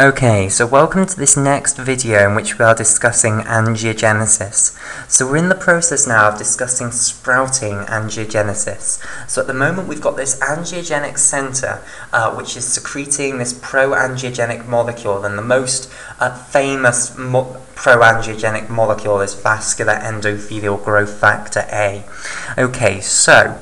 Okay, so welcome to this next video in which we are discussing angiogenesis. So we're in the process now of discussing sprouting angiogenesis. So at the moment we've got this angiogenic centre uh, which is secreting this pro-angiogenic molecule and the most uh, famous mo pro-angiogenic molecule is vascular endothelial growth factor A. Okay, so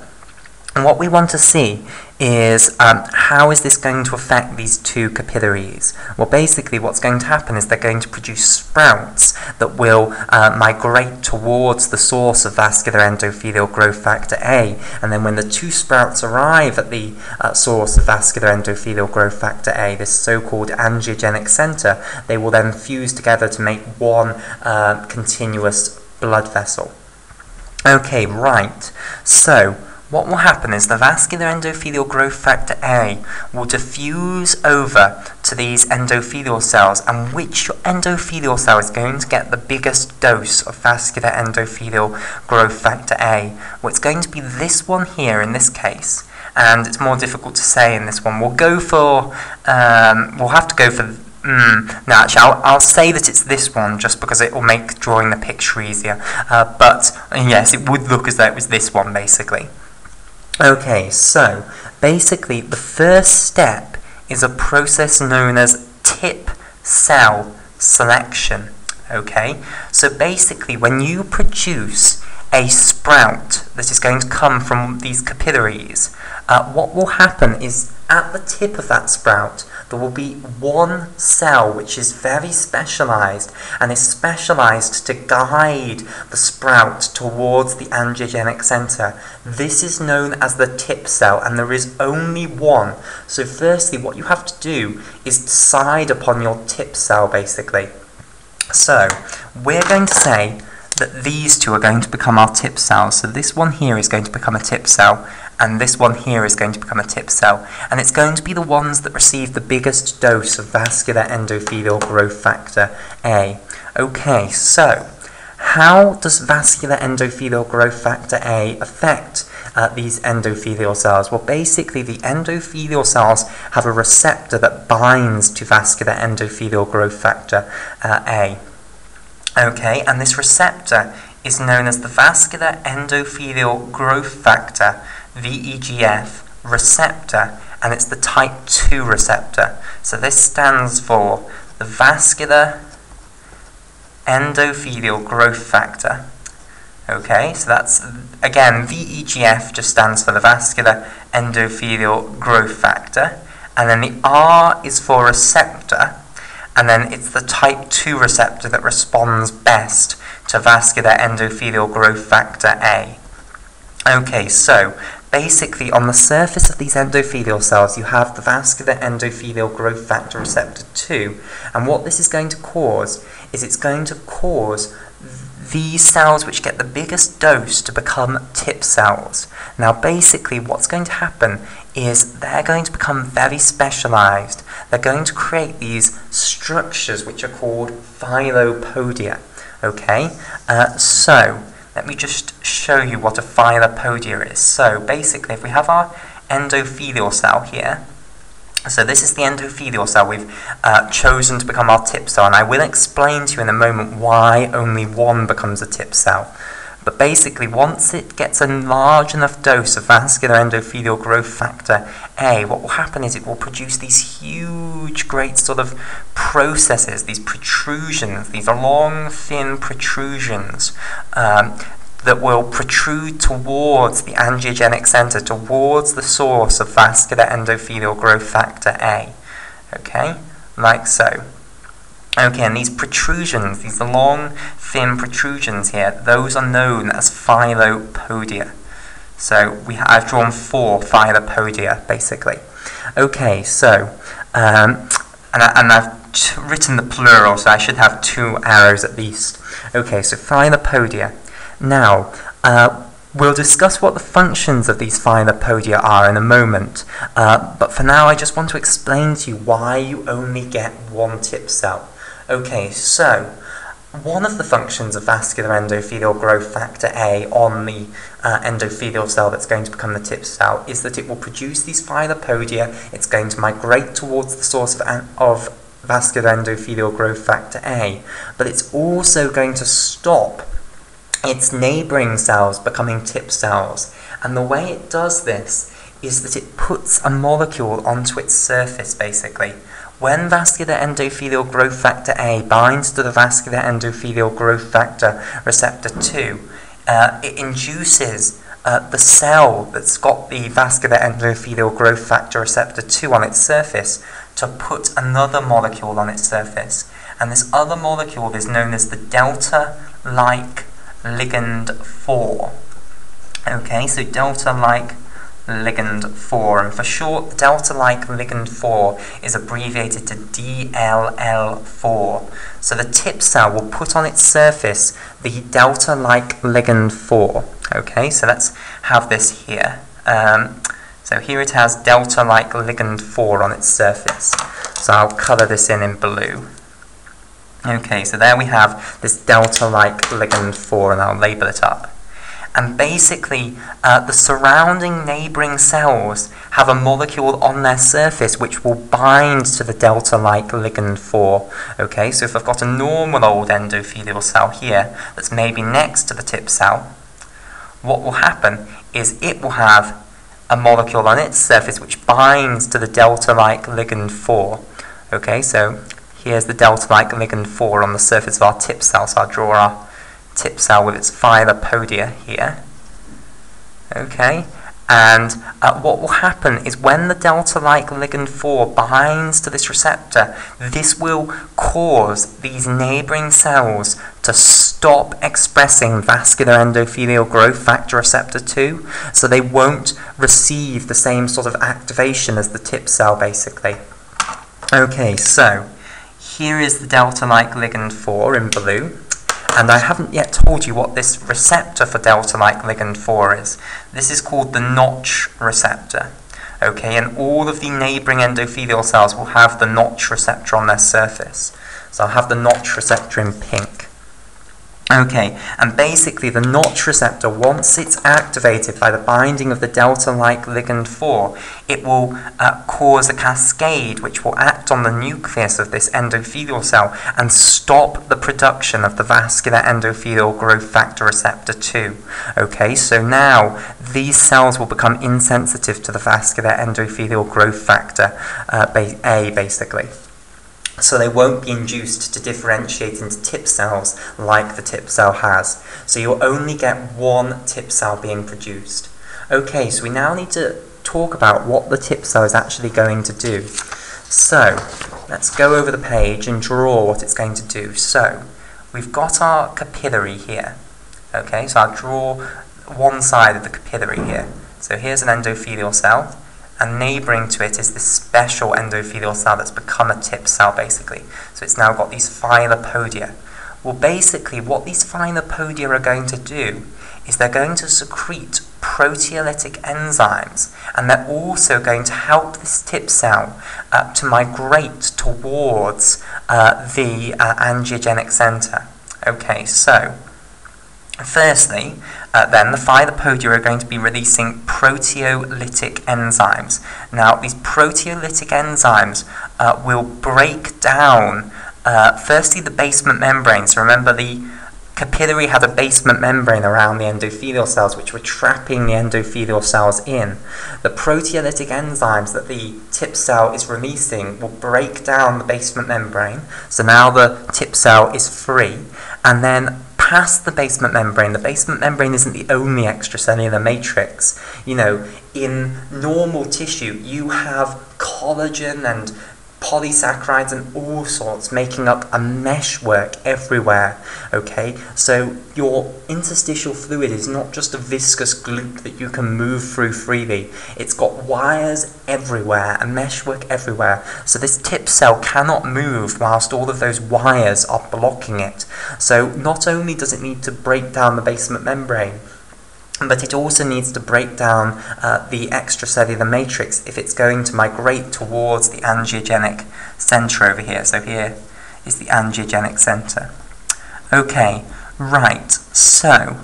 what we want to see is um, how is this going to affect these two capillaries? Well, basically what's going to happen is they're going to produce sprouts that will uh, migrate towards the source of vascular endothelial growth factor A, and then when the two sprouts arrive at the uh, source of vascular endothelial growth factor A, this so-called angiogenic center, they will then fuse together to make one uh, continuous blood vessel. Okay, right. So, what will happen is the vascular endothelial growth factor A will diffuse over to these endothelial cells and which endothelial cell is going to get the biggest dose of vascular endothelial growth factor A? Well, it's going to be this one here in this case and it's more difficult to say in this one. We'll go for, um, we'll have to go for Mm, no, actually, I'll, I'll say that it's this one just because it will make drawing the picture easier. Uh, but yes, it would look as though it was this one basically. Okay, so basically the first step is a process known as tip cell selection. Okay, so basically when you produce a sprout that is going to come from these capillaries, uh, what will happen is at the tip of that sprout there will be one cell which is very specialized and is specialized to guide the sprout towards the angiogenic center. This is known as the tip cell and there is only one. So firstly what you have to do is decide upon your tip cell basically. So we're going to say that these two are going to become our tip cells. So this one here is going to become a tip cell and this one here is going to become a tip cell, and it's going to be the ones that receive the biggest dose of vascular endothelial growth factor A. Okay, so how does vascular endothelial growth factor A affect uh, these endothelial cells? Well, basically, the endothelial cells have a receptor that binds to vascular endothelial growth factor uh, A. Okay, and this receptor is known as the vascular endothelial growth factor VEGF receptor and it's the type 2 receptor. So this stands for the vascular endothelial growth factor. Okay, so that's, again, VEGF just stands for the vascular endothelial growth factor. And then the R is for receptor, and then it's the type 2 receptor that responds best to vascular endothelial growth factor A. Okay, so basically on the surface of these endothelial cells you have the vascular endothelial growth factor receptor 2 and what this is going to cause is it's going to cause these cells which get the biggest dose to become tip cells. Now basically what's going to happen is they're going to become very specialized. They're going to create these structures which are called filopodia. Okay, uh, so let me just show you what a filopodia is. So basically, if we have our endothelial cell here, so this is the endothelial cell we've uh, chosen to become our tip cell, and I will explain to you in a moment why only one becomes a tip cell. But basically, once it gets a large enough dose of vascular endothelial growth factor A, what will happen is it will produce these huge, great sort of processes, these protrusions, these long, thin protrusions um, that will protrude towards the angiogenic center, towards the source of vascular endothelial growth factor A. Okay, like so. Okay, and these protrusions, these long, thin protrusions here, those are known as filopodia. So we I've drawn four filopodia, basically. Okay, so, um, and, I, and I've written the plural, so I should have two arrows at least. Okay, so filopodia. Now, uh, We'll discuss what the functions of these filopodia are in a moment, uh, but for now I just want to explain to you why you only get one tip cell. Okay, so one of the functions of vascular endothelial growth factor A on the uh, endothelial cell that's going to become the tip cell is that it will produce these filopodia, it's going to migrate towards the source of, of vascular endothelial growth factor A, but it's also going to stop its neighbouring cells becoming tip cells. And the way it does this is that it puts a molecule onto its surface, basically. When vascular endothelial growth factor A binds to the vascular endothelial growth factor receptor 2, uh, it induces uh, the cell that's got the vascular endothelial growth factor receptor 2 on its surface to put another molecule on its surface. And this other molecule is known as the delta-like ligand 4. Okay, so delta-like ligand 4. And for short, delta-like ligand 4 is abbreviated to DLL4. So the tip cell will put on its surface the delta-like ligand 4. Okay, so let's have this here. Um, so here it has delta-like ligand 4 on its surface. So I'll colour this in in blue. Okay, so there we have this delta-like ligand 4 and I'll label it up and basically uh, the surrounding neighbouring cells have a molecule on their surface which will bind to the delta-like ligand 4. Okay, so if I've got a normal old endothelial cell here that's maybe next to the tip cell, what will happen is it will have a molecule on its surface which binds to the delta-like ligand 4. Okay, so here's the delta-like ligand 4 on the surface of our tip cell, so I'll draw our tip cell with its filopodia here. Okay, and uh, what will happen is when the delta-like ligand 4 binds to this receptor, this will cause these neighbouring cells to stop expressing vascular endothelial growth factor receptor 2, so they won't receive the same sort of activation as the tip cell, basically. Okay, so here is the delta-like ligand 4 in blue. And I haven't yet told you what this receptor for delta-like ligand 4 is. This is called the Notch receptor. Okay, and all of the neighbouring endothelial cells will have the Notch receptor on their surface. So I'll have the Notch receptor in pink. Okay, and basically the Notch receptor, once it's activated by the binding of the delta-like ligand 4, it will uh, cause a cascade which will act on the nucleus of this endothelial cell and stop the production of the vascular endothelial growth factor receptor 2. Okay, so now these cells will become insensitive to the vascular endothelial growth factor uh, A, basically so they won't be induced to differentiate into tip cells like the tip cell has. So you'll only get one tip cell being produced. Okay, so we now need to talk about what the tip cell is actually going to do. So, let's go over the page and draw what it's going to do. So, we've got our capillary here. Okay, so I'll draw one side of the capillary here. So here's an endothelial cell and neighbouring to it is this special endothelial cell that's become a tip cell basically. So it's now got these filopodia. Well basically what these filopodia are going to do is they're going to secrete proteolytic enzymes and they're also going to help this tip cell uh, to migrate towards uh, the uh, angiogenic centre. Okay, so Firstly, uh, then the filopodia are going to be releasing proteolytic enzymes. Now, these proteolytic enzymes uh, will break down, uh, firstly, the basement membrane. So remember, the capillary had a basement membrane around the endothelial cells, which were trapping the endothelial cells in. The proteolytic enzymes that the tip cell is releasing will break down the basement membrane. So now the tip cell is free. And then past the basement membrane. The basement membrane isn't the only extracellular matrix. You know, in normal tissue, you have collagen and polysaccharides and all sorts making up a meshwork everywhere okay? So your interstitial fluid is not just a viscous gloop that you can move through freely. It's got wires everywhere and meshwork everywhere. So this tip cell cannot move whilst all of those wires are blocking it. So not only does it need to break down the basement membrane but it also needs to break down uh, the extracellular matrix if it's going to migrate towards the angiogenic center over here. So here is the angiogenic center. Okay, right, so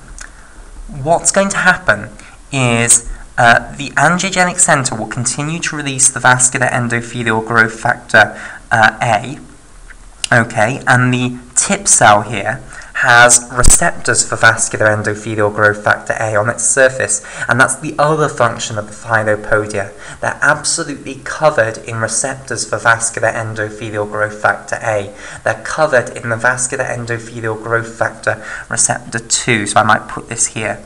what's going to happen is uh, the angiogenic center will continue to release the vascular endothelial growth factor uh, A, okay, and the tip cell here has receptors for vascular endothelial growth factor A on its surface, and that's the other function of the filopodia. They're absolutely covered in receptors for vascular endothelial growth factor A. They're covered in the vascular endothelial growth factor receptor 2, so I might put this here.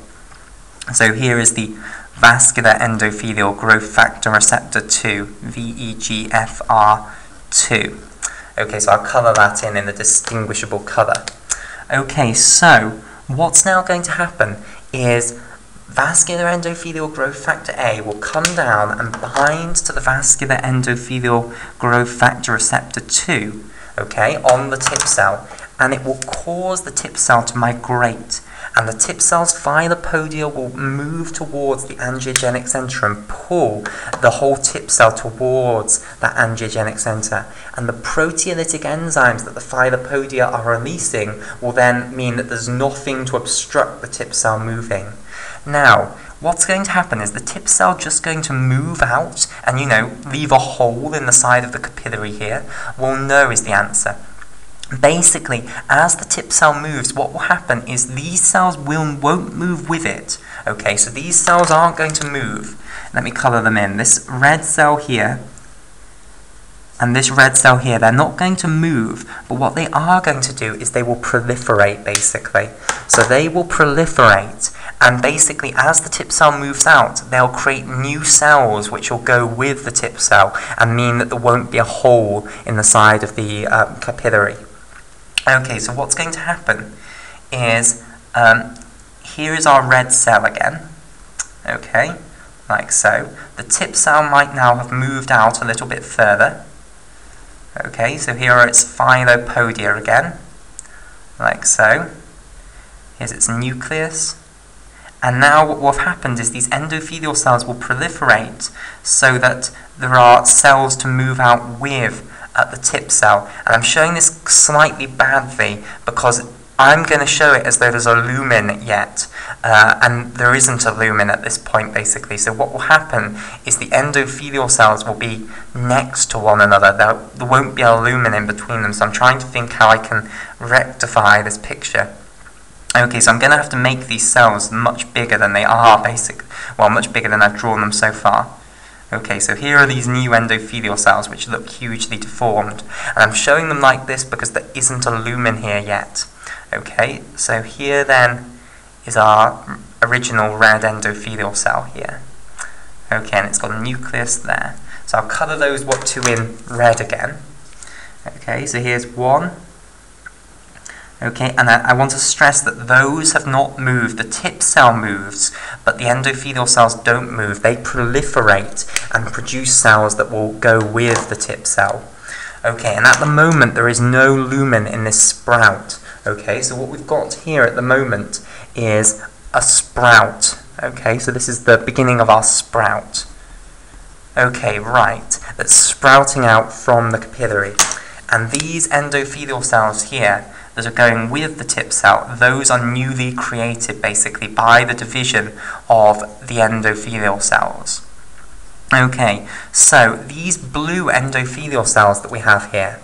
So here is the vascular endothelial growth factor receptor 2, VEGFR2. Okay, so I'll colour that in in a distinguishable colour. Okay, so what's now going to happen is vascular endothelial growth factor A will come down and bind to the vascular endothelial growth factor receptor 2, okay, on the tip cell, and it will cause the tip cell to migrate and the tip cell's filopodia will move towards the angiogenic center and pull the whole tip cell towards that angiogenic center. And the proteolytic enzymes that the filopodia are releasing will then mean that there's nothing to obstruct the tip cell moving. Now, what's going to happen is the tip cell just going to move out and, you know, leave a hole in the side of the capillary here? Well, no is the answer basically, as the tip cell moves, what will happen is these cells will, won't move with it. Okay, so these cells aren't going to move. Let me colour them in. This red cell here and this red cell here, they're not going to move, but what they are going to do is they will proliferate, basically. So they will proliferate, and basically as the tip cell moves out, they'll create new cells which will go with the tip cell and mean that there won't be a hole in the side of the um, capillary. Okay, so what's going to happen is um, here is our red cell again. Okay, like so. The tip cell might now have moved out a little bit further. Okay, so here are its filopodia again, like so. Here's its nucleus. And now what will have happened is these endothelial cells will proliferate so that there are cells to move out with at the tip cell. And I'm showing this slightly badly because I'm going to show it as though there's a lumen yet, uh, and there isn't a lumen at this point basically. So what will happen is the endothelial cells will be next to one another. There, there won't be a lumen in between them. So I'm trying to think how I can rectify this picture. Okay, so I'm going to have to make these cells much bigger than they are, basically. Well, much bigger than I've drawn them so far. Okay, so here are these new endothelial cells which look hugely deformed. And I'm showing them like this because there isn't a lumen here yet. Okay, so here then is our original red endothelial cell here. Okay, and it's got a nucleus there. So I'll colour those what two in red again. Okay, so here's one, Okay, and I, I, want to stress that those have not moved. The tip cell moves, the endothelial cells don't move. They proliferate and produce cells that will go with the tip cell. Okay, and at the moment there is no lumen in this sprout. Okay, so what we've got here at the moment is a sprout. Okay, so this is the beginning of our sprout. Okay, right, that's sprouting out from the capillary. And these endothelial cells here that are going with the tip cell, those are newly created basically by the division of the endothelial cells. Okay, so these blue endothelial cells that we have here,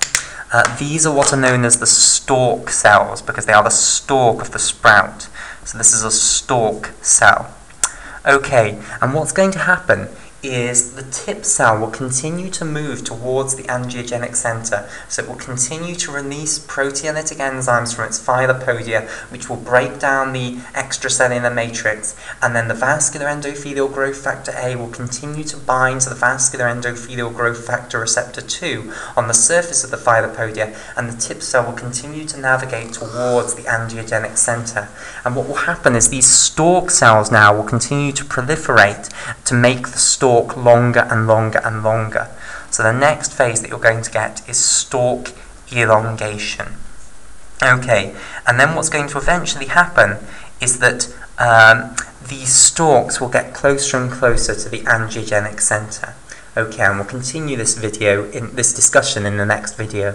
uh, these are what are known as the stalk cells because they are the stalk of the sprout. So this is a stalk cell. Okay, and what's going to happen is the tip cell will continue to move towards the angiogenic center. So it will continue to release proteolytic enzymes from its filopodia, which will break down the extracellular matrix. And then the vascular endothelial growth factor A will continue to bind to the vascular endothelial growth factor receptor 2 on the surface of the filopodia. And the tip cell will continue to navigate towards the angiogenic center. And what will happen is these stalk cells now will continue to proliferate to make the stalk stalk longer and longer and longer. So the next phase that you're going to get is stalk elongation. Okay, and then what's going to eventually happen is that um, these stalks will get closer and closer to the angiogenic center. Okay, and we'll continue this video in this discussion in the next video.